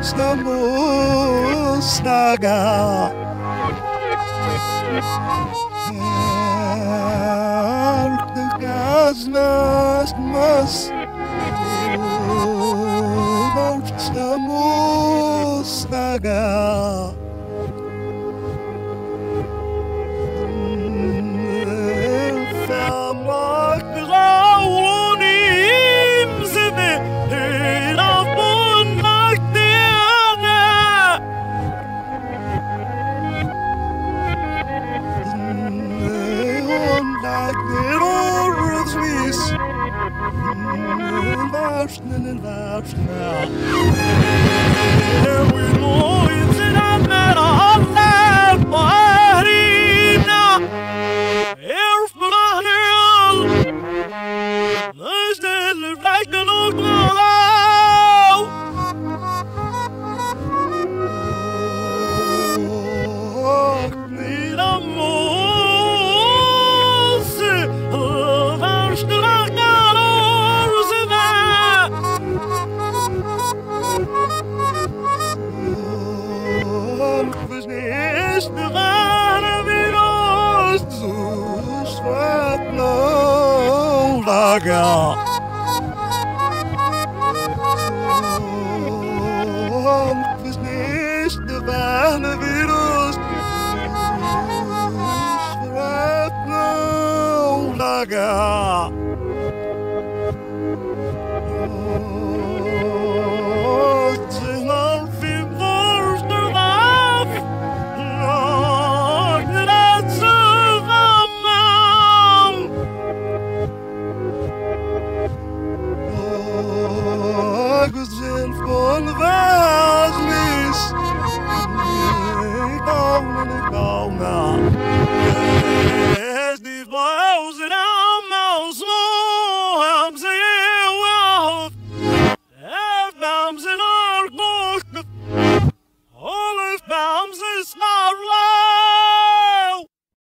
estamos naga Gaznas mas Varsnellen, varsnell. Estamos naga Gaga. angel full of ugly.